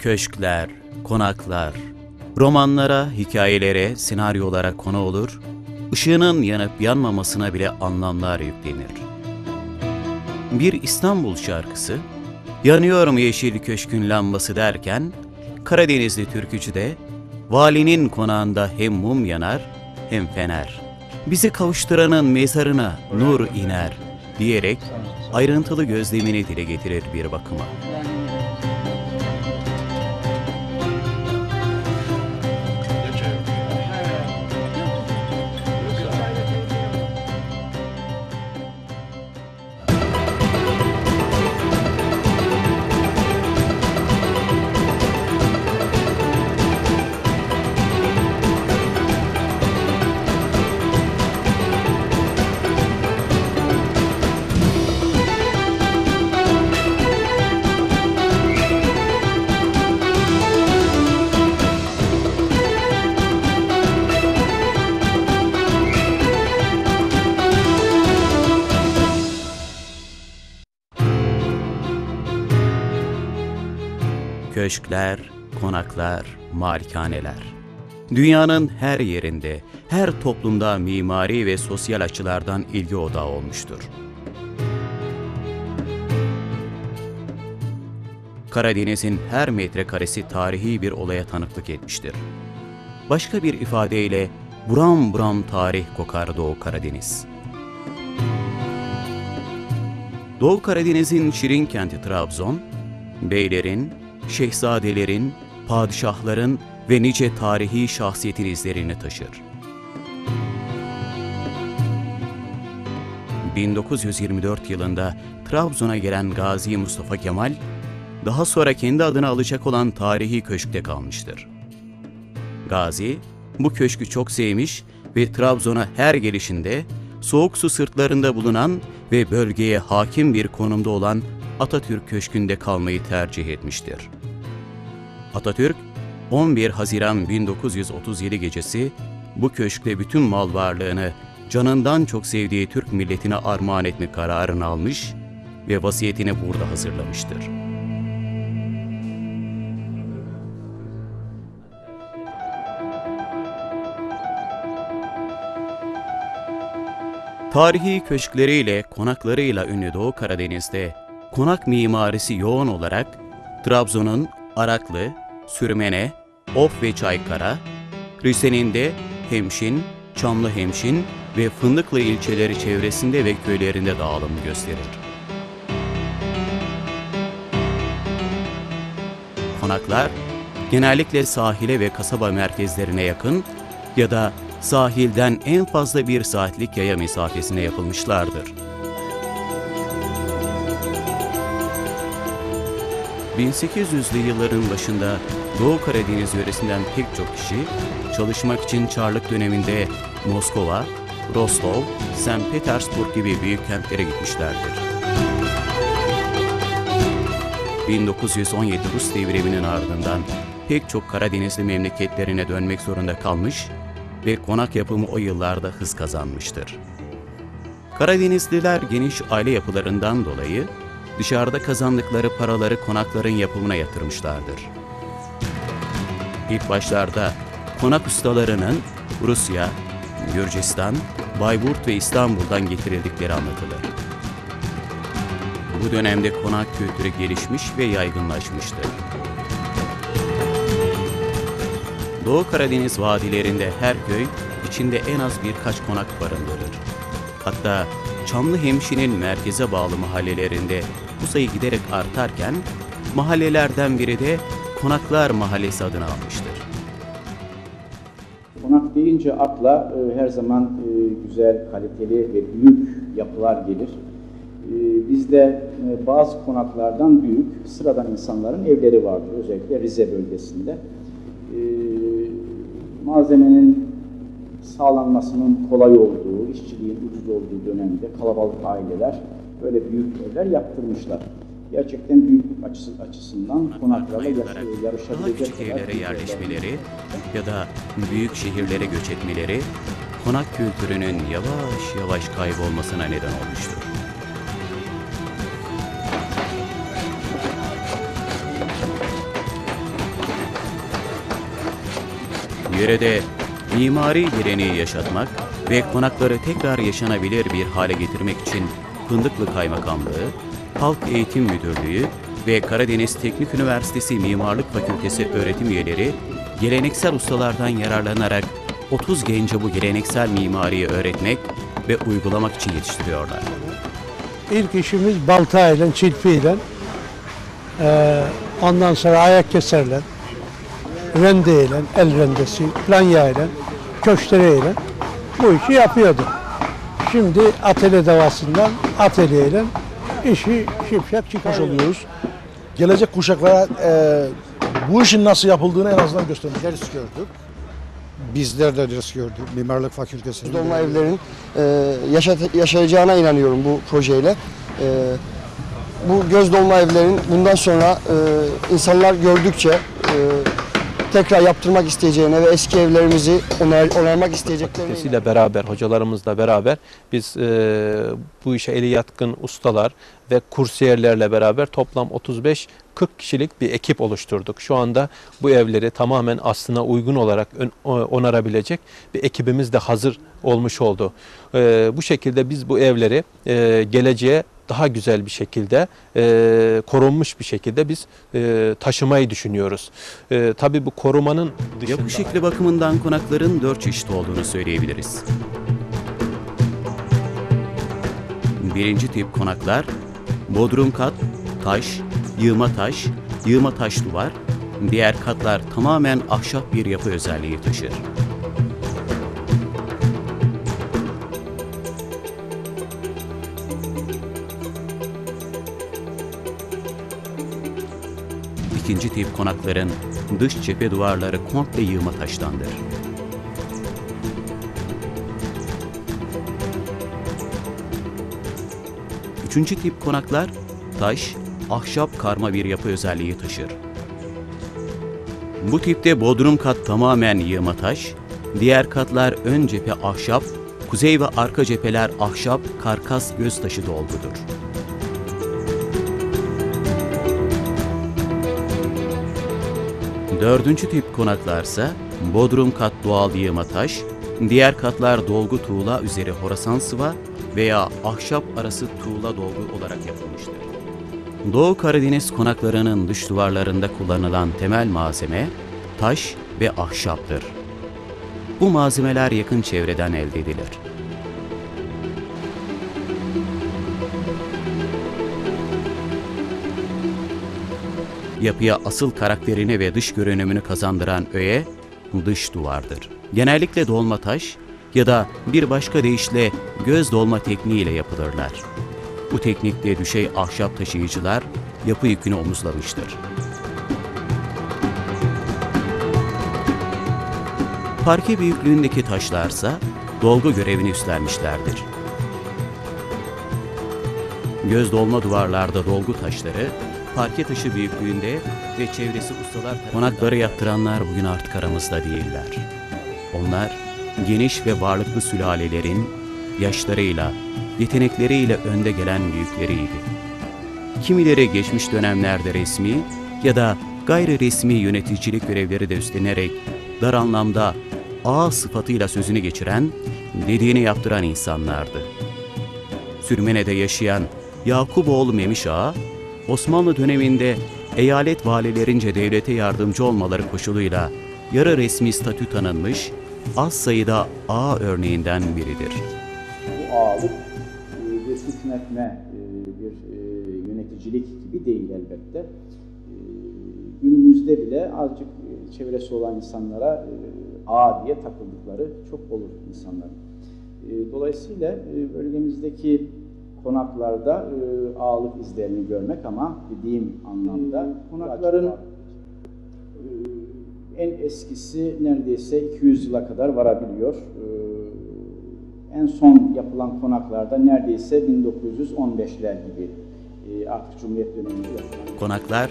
Köşkler, konaklar, romanlara, hikayelere, senaryolara konu olur, ışığının yanıp yanmamasına bile anlamlar yüklenir. Bir İstanbul şarkısı, yanıyor mu yeşil köşkün lambası derken, Karadenizli türkücü de, valinin konağında hem mum yanar hem fener. Bizi kavuşturanın mezarına nur iner diyerek ayrıntılı gözlemini dile getirir bir bakıma. Köşkler, konaklar, malikaneler. Dünyanın her yerinde, her toplumda mimari ve sosyal açılardan ilgi odağı olmuştur. Karadeniz'in her metrekaresi tarihi bir olaya tanıklık etmiştir. Başka bir ifadeyle buram buram tarih kokar Doğu Karadeniz. Doğu Karadeniz'in şirin kenti Trabzon, beylerin, şehzadelerin, padişahların ve nice tarihi şahsiyetin izlerini taşır. 1924 yılında Trabzon'a gelen Gazi Mustafa Kemal, daha sonra kendi adını alacak olan tarihi köşkte kalmıştır. Gazi, bu köşkü çok sevmiş ve Trabzon'a her gelişinde soğuk su sırtlarında bulunan ve bölgeye hakim bir konumda olan Atatürk Köşkü'nde kalmayı tercih etmiştir. Atatürk, 11 Haziran 1937 gecesi bu köşkte bütün mal varlığını canından çok sevdiği Türk milletine armağan etme kararını almış ve vasiyetini burada hazırlamıştır. Tarihi köşkleriyle, konaklarıyla ünlü Doğu Karadeniz'de konak mimarisi yoğun olarak Trabzon'un Araklı, Sürmene, Of ve Çaykara, Rize'nin de Hemşin, Çamlı Hemşin ve Fındıklı ilçeleri çevresinde ve köylerinde dağılım gösterir. Konaklar genellikle sahile ve kasaba merkezlerine yakın ya da sahilden en fazla bir saatlik yaya mesafesine yapılmışlardır. 1800'lü yılların başında Doğu Karadeniz yöresinden pek çok kişi çalışmak için Çarlık döneminde Moskova, Rostov, St. Petersburg gibi büyük kentlere gitmişlerdir. 1917 Rus devriminin ardından pek çok Karadenizli memleketlerine dönmek zorunda kalmış ve konak yapımı o yıllarda hız kazanmıştır. Karadenizliler geniş aile yapılarından dolayı dışarıda kazandıkları paraları konakların yapımına yatırmışlardır. İlk başlarda konak ustalarının Rusya, Gürcistan, Bayburt ve İstanbul'dan getirildikleri anlatılır. Bu dönemde konak kültürü gelişmiş ve yaygınlaşmıştır. Doğu Karadeniz vadilerinde her köy içinde en az birkaç konak barındırır. Hatta Çamlı Hemşi'nin merkeze bağlı mahallelerinde bu sayı giderek artarken mahallelerden biri de Konaklar Mahallesi adını almıştır. Konak deyince akla e, her zaman e, güzel, kaliteli ve büyük yapılar gelir. E, bizde e, bazı konaklardan büyük, sıradan insanların evleri vardır. Özellikle Rize bölgesinde. E, malzemenin sağlanmasının kolay olduğu, işçiliğin ucuz olduğu dönemde kalabalık aileler böyle büyük evler yaptırmışlar. Gerçekten büyüklük açısı, açısından konaklarla yarışabilecek küçük evlere büyük yerleşmeleri ya da büyük şehirlere göç etmeleri konak kültürünün yavaş yavaş kaybolmasına neden olmuştur. Yörede mimari geleneği yaşatmak ve konakları tekrar yaşanabilir bir hale getirmek için Fındıklı Kaymakamlığı, Halk Eğitim Müdürlüğü ve Karadeniz Teknik Üniversitesi Mimarlık Fakültesi öğretim üyeleri geleneksel ustalardan yararlanarak 30 gence bu geleneksel mimariyi öğretmek ve uygulamak için yetiştiriyorlar. İlk işimiz baltayla, çilpiyle, eee, ondan sonra ayak keserle, rendeyle, el rendesi, planyayla, köştereyle bu işi yapıyorduk. Şimdi atölye davasından atölyeyle işi şipşak çıkarıyoruz. oluyoruz. Gelecek kuşaklara e, bu işin nasıl yapıldığını en azından göstermek. ders gördük. Bizler de ders gördük. Mimarlık Fakültesi'nde. Dolma evlerin e, yaşat- yaşayacağına inanıyorum bu projeyle. E, bu göz dolma evlerin bundan sonra e, insanlar gördükçe tekrar yaptırmak isteyeceğine ve eski evlerimizi onar, onarmak isteyeceklerine Fakültesiyle beraber, hocalarımızla beraber biz e, bu işe eli yatkın ustalar ve kursiyerlerle beraber toplam 35-40 kişilik bir ekip oluşturduk. Şu anda bu evleri tamamen aslına uygun olarak onarabilecek bir ekibimiz de hazır olmuş oldu. E, bu şekilde biz bu evleri e, geleceğe daha güzel bir şekilde, e, korunmuş bir şekilde biz e, taşımayı düşünüyoruz. E, tabii bu korumanın dışında... Yapı şekli bakımından konakların dört çeşit olduğunu söyleyebiliriz. Birinci tip konaklar, bodrum kat, taş, yığma taş, yığma taş duvar, diğer katlar tamamen ahşap bir yapı özelliği taşır. İkinci tip konakların dış cephe duvarları komple yığma taştandır. Üçüncü tip konaklar taş, ahşap karma bir yapı özelliği taşır. Bu tipte bodrum kat tamamen yığma taş, diğer katlar ön cephe ahşap, kuzey ve arka cepheler ahşap, karkas göz taşı dolgudur. Dördüncü tip konaklarsa bodrum kat doğal yığma taş, diğer katlar dolgu tuğla üzeri horasan sıva veya ahşap arası tuğla dolgu olarak yapılmıştır. Doğu Karadeniz konaklarının dış duvarlarında kullanılan temel malzeme taş ve ahşaptır. Bu malzemeler yakın çevreden elde edilir. Yapıya asıl karakterini ve dış görünümünü kazandıran öğe dış duvardır. Genellikle dolma taş ya da bir başka deyişle göz dolma tekniğiyle yapılırlar. Bu teknikte düşey ahşap taşıyıcılar yapı yükünü omuzlamıştır. Parke büyüklüğündeki taşlarsa dolgu görevini üstlenmişlerdir. Göz dolma duvarlarda dolgu taşları, parke taşı büyüklüğünde ve çevresi ustalar konakları yaptıranlar bugün artık aramızda değiller. Onlar geniş ve varlıklı sülalelerin yaşlarıyla, yetenekleriyle önde gelen büyükleriydi. Kimileri geçmiş dönemlerde resmi ya da gayri resmi yöneticilik görevleri de üstlenerek dar anlamda ağa sıfatıyla sözünü geçiren, dediğini yaptıran insanlardı. Sürmene'de yaşayan Yakuboğlu Memiş Ağa, Osmanlı döneminde eyalet valilerince devlete yardımcı olmaları koşuluyla yarı resmi statü tanınmış, az sayıda ağa örneğinden biridir. Bu ağalık e, bir hükmetme, e, bir e, yöneticilik gibi değil elbette. Günümüzde bile azıcık çevresi olan insanlara ağa diye takıldıkları çok olur insanların. Dolayısıyla bölgemizdeki konaklarda e, ağalık izlerini görmek ama dediğim anlamda konakların e, en eskisi neredeyse 200 yıla kadar varabiliyor. E, En son yapılan konaklarda neredeyse 1915'ler gibi e, artık Cumhuriyet döneminde yapılan Konaklar,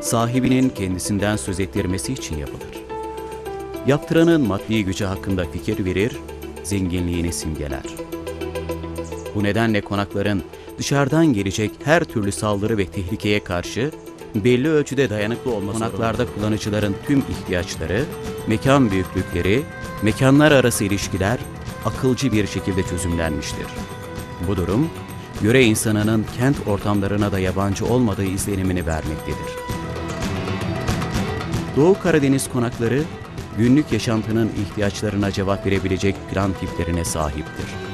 sahibinin kendisinden söz ettirmesi için yapılır. Yaptıranın maddi gücü hakkında fikir verir, zenginliğini simgeler. Bu nedenle konakların dışarıdan gelecek her türlü saldırı ve tehlikeye karşı belli ölçüde dayanıklı olması konaklarda kullanıcıların tüm ihtiyaçları, mekan büyüklükleri, mekanlar arası ilişkiler akılcı bir şekilde çözümlenmiştir. Bu durum, yöre insanının kent ortamlarına da yabancı olmadığı izlenimini vermektedir. Doğu Karadeniz konakları, günlük yaşantının ihtiyaçlarına cevap verebilecek plan tiplerine sahiptir.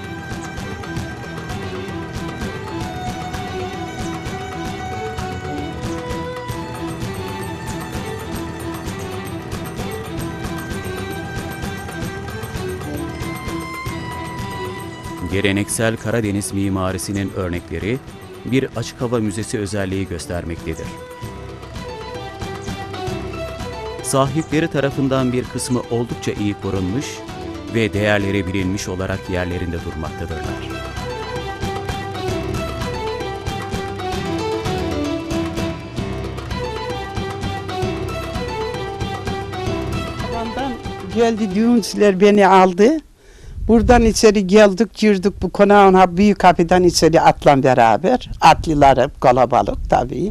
Geleneksel Karadeniz mimarisinin örnekleri bir açık hava müzesi özelliği göstermektedir. Sahipleri tarafından bir kısmı oldukça iyi korunmuş ve değerleri bilinmiş olarak yerlerinde durmaktadırlar. Ondan geldi düğünsüler beni aldı. Buradan içeri geldik girdik bu konağın büyük kapıdan içeri atla beraber. Atlılar hep kalabalık tabii.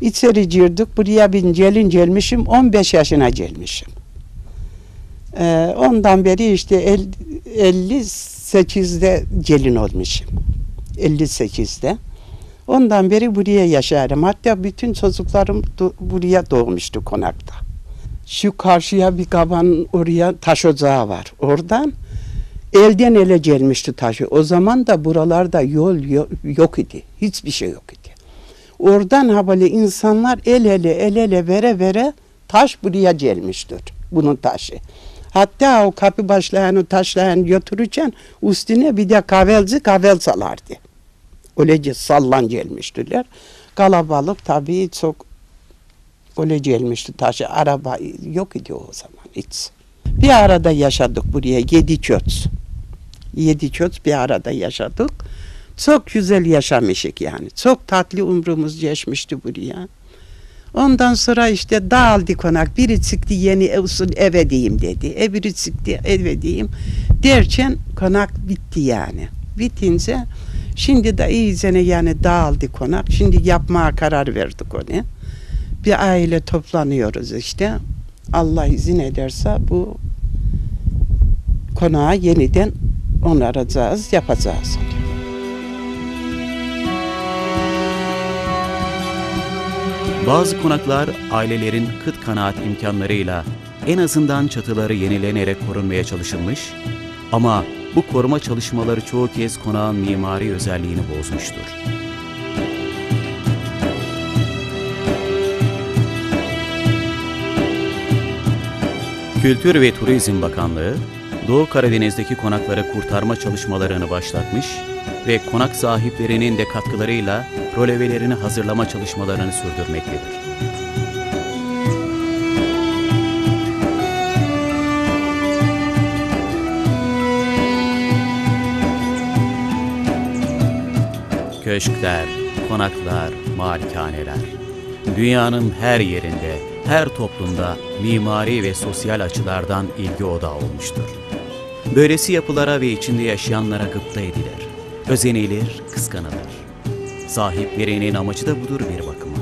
İçeri girdik buraya bin gelin gelmişim 15 yaşına gelmişim. Ee, ondan beri işte el, 58'de gelin olmuşum. 58'de. Ondan beri buraya yaşarım. Hatta bütün çocuklarım buraya doğmuştu konakta. Şu karşıya bir kaban oraya taş ocağı var. Oradan elden ele gelmişti taşı. O zaman da buralarda yol yo- yok idi. Hiçbir şey yok idi. Oradan ha böyle insanlar el ele el ele vere vere taş buraya gelmiştir. Bunun taşı. Hatta o kapı başlayanı taşlayan götürürken üstüne bir de kavelci kavel salardı. Öylece sallan gelmiştiler. Kalabalık tabii çok öyle gelmişti taşı. Araba yok idi o zaman hiç. Bir arada yaşadık buraya yedi çöz. Yedi çöz bir arada yaşadık. Çok güzel yaşamışık yani. Çok tatlı umrumuz geçmişti buraya. Ondan sonra işte dağıldı konak. Biri çıktı yeni olsun eve diyeyim dedi. E biri çıktı eve diyeyim. Derken konak bitti yani. Bitince şimdi de iyice yani dağıldı konak. Şimdi yapmaya karar verdik onu. Bir aile toplanıyoruz işte. Allah izin ederse bu konağı yeniden onaracağız, yapacağız. Bazı konaklar ailelerin kıt kanaat imkanlarıyla en azından çatıları yenilenerek korunmaya çalışılmış ama bu koruma çalışmaları çoğu kez konağın mimari özelliğini bozmuştur. Kültür ve Turizm Bakanlığı, Doğu Karadeniz'deki konakları kurtarma çalışmalarını başlatmış ve konak sahiplerinin de katkılarıyla rolevelerini hazırlama çalışmalarını sürdürmektedir. Köşkler, konaklar, malikaneler. Dünyanın her yerinde, her toplumda mimari ve sosyal açılardan ilgi odağı olmuştur. Böylesi yapılara ve içinde yaşayanlara gıpta edilir, özenilir, kıskanılır. Sahiplerinin amacı da budur bir bakıma.